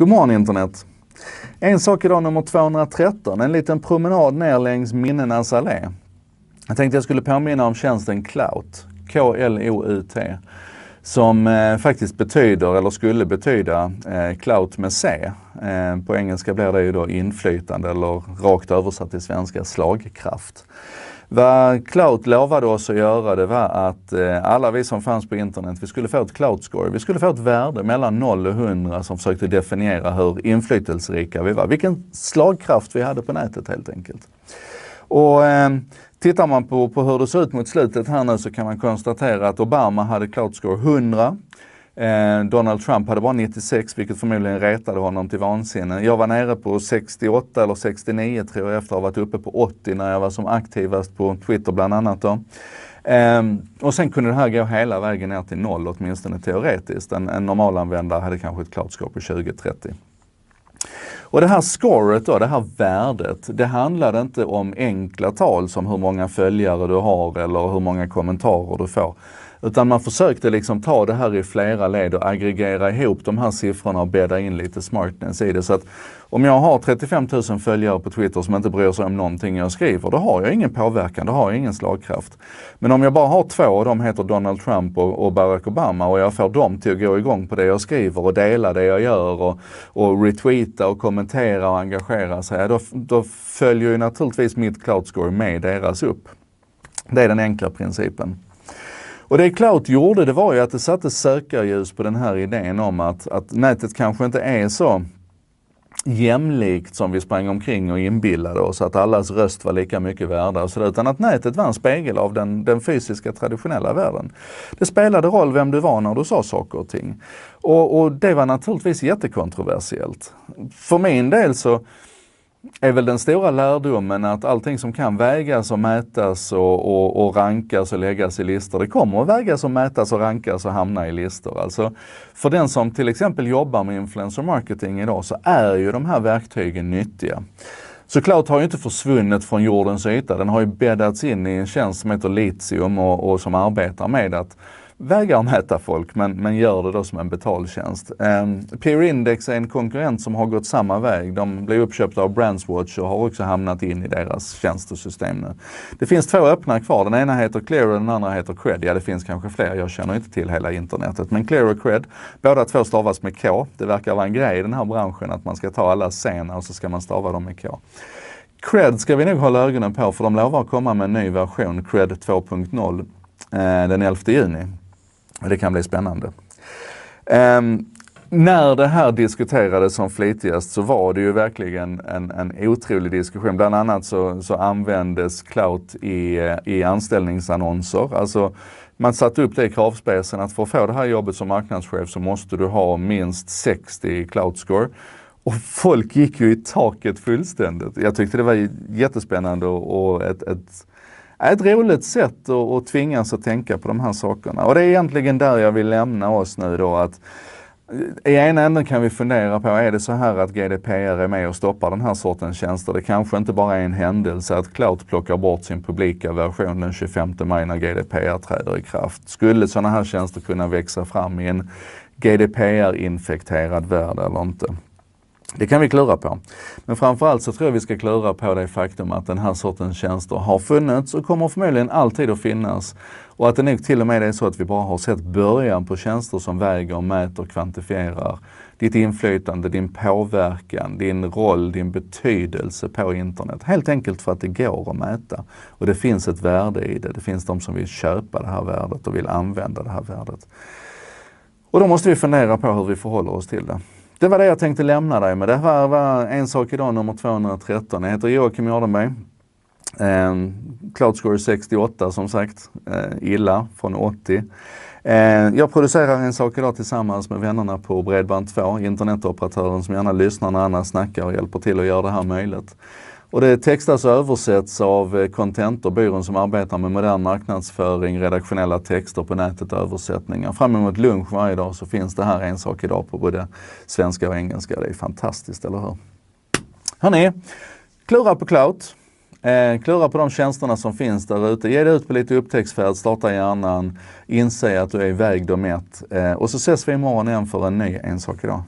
God morgon internet! En sak idag nummer 213, en liten promenad ner längs minnenas allé. Jag tänkte jag skulle påminna om tjänsten Clout, K-L-O-U-T, som eh, faktiskt betyder, eller skulle betyda, eh, clout med C. Eh, på engelska blir det ju då inflytande eller rakt översatt till svenska slagkraft. Vad Cloud lovade oss att göra det var att eh, alla vi som fanns på internet, vi skulle få ett Cloud score. Vi skulle få ett värde mellan 0 och 100 som försökte definiera hur inflytelserika vi var. Vilken slagkraft vi hade på nätet helt enkelt. Och eh, Tittar man på, på hur det ser ut mot slutet här nu så kan man konstatera att Obama hade Cloud score 100. Eh, Donald Trump hade bara 96 vilket förmodligen retade honom till vansinne. Jag var nere på 68 eller 69 tror jag efter att ha varit uppe på 80 när jag var som aktivast på Twitter bland annat. Då. Eh, och sen kunde det här gå hela vägen ner till noll åtminstone teoretiskt. En, en normalanvändare hade kanske ett klart score på 20-30. Och det här scoret då, det här värdet, det handlade inte om enkla tal som hur många följare du har eller hur många kommentarer du får. Utan man försökte liksom ta det här i flera led och aggregera ihop de här siffrorna och bädda in lite smartness i det. Så att om jag har 35 000 följare på Twitter som inte bryr sig om någonting jag skriver, då har jag ingen påverkan, då har jag ingen slagkraft. Men om jag bara har två och de heter Donald Trump och, och Barack Obama och jag får dem till att gå igång på det jag skriver och dela det jag gör och, och retweeta och kommentera och engagera sig, då, då följer ju naturligtvis mitt cloud score med deras upp. Det är den enkla principen. Och det Clout gjorde det var ju att det satte sökarljus på den här idén om att, att nätet kanske inte är så jämlikt som vi sprang omkring och inbillade oss att allas röst var lika mycket värda och sådär. utan att nätet var en spegel av den, den fysiska traditionella världen. Det spelade roll vem du var när du sa saker och ting. Och, och det var naturligtvis jättekontroversiellt. För min del så är väl den stora lärdomen att allting som kan vägas och mätas och, och, och, rankas och läggas i listor, det kommer att vägas och mätas och rankas och hamna i listor. Alltså, för den som till exempel jobbar med influencer marketing idag så är ju de här verktygen nyttiga. Så Cloud har ju inte försvunnit från jordens yta. Den har ju bäddats in i en tjänst som heter Litium och, och som arbetar med att vägrar mäta folk men, men gör det då som en betaltjänst. Eh, Peer Index är en konkurrent som har gått samma väg. De blev uppköpta av Brandswatch och har också hamnat in i deras tjänstesystem nu. Det finns två öppna kvar. Den ena heter Clear och den andra heter Cred. Ja, det finns kanske fler. Jag känner inte till hela internetet. Men Clear och Cred, båda två stavas med K. Det verkar vara en grej i den här branschen att man ska ta alla scener och så ska man stava dem med K. Cred ska vi nog hålla ögonen på för de lovar att komma med en ny version, Cred 2.0, eh, den 11 juni. Det kan bli spännande. Um, när det här diskuterades som flitigast så var det ju verkligen en, en otrolig diskussion. Bland annat så, så användes clout i, i anställningsannonser. Alltså, man satte upp det i kravspecen att för att få det här jobbet som marknadschef så måste du ha minst 60 i cloud score. Och folk gick ju i taket fullständigt. Jag tyckte det var jättespännande och ett, ett ett roligt sätt att, att tvingas att tänka på de här sakerna. Och det är egentligen där jag vill lämna oss nu då. att eh, i ena änden kan vi fundera på, är det så här att GDPR är med och stoppar den här sortens tjänster? Det kanske inte bara är en händelse att Cloud plockar bort sin publika version den 25 maj när GDPR träder i kraft. Skulle sådana här tjänster kunna växa fram i en GDPR-infekterad värld eller inte? Det kan vi klura på. Men framförallt så tror jag vi ska klura på det faktum att den här sortens tjänster har funnits och kommer förmodligen alltid att finnas. Och att det nog till och med är så att vi bara har sett början på tjänster som väger, mäter, kvantifierar ditt inflytande, din påverkan, din roll, din betydelse på internet. Helt enkelt för att det går att mäta. Och det finns ett värde i det. Det finns de som vill köpa det här värdet och vill använda det här värdet. Och då måste vi fundera på hur vi förhåller oss till det. Det var det jag tänkte lämna dig med. Det här var En sak idag nummer 213. Jag heter Joakim Jardenberg. Eh, Cloud Score 68 som sagt. Eh, illa från 80. Eh, jag producerar En sak idag tillsammans med vännerna på Bredband2, internetoperatören som gärna lyssnar när andra snackar och hjälper till att göra det här möjligt. Och det textas och översätts av eh, Contentor, byrån som arbetar med modern marknadsföring, redaktionella texter på nätet och översättningar. Fram emot lunch varje dag så finns det här En sak idag på både svenska och engelska. Det är fantastiskt, eller hur? Hörni, klura på cloud. Eh, klura på de tjänsterna som finns där ute. Ge dig ut på lite upptäcktsfärd, starta hjärnan, inse att du är vägd och mätt. Eh, och så ses vi imorgon igen för en ny En sak idag.